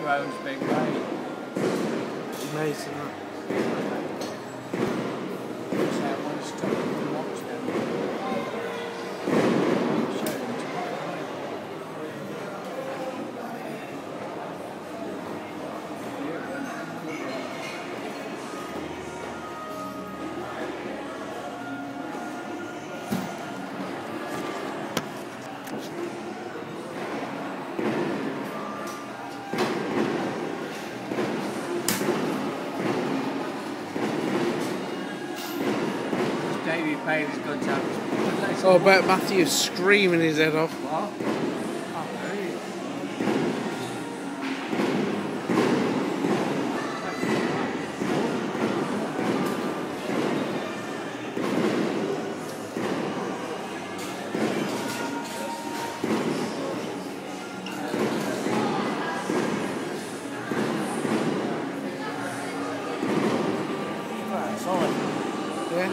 grows big. Amazing. Tomorrow. Davy Bailey's got to have his Oh, I bet Matthew's screaming his head off. What? Yeah.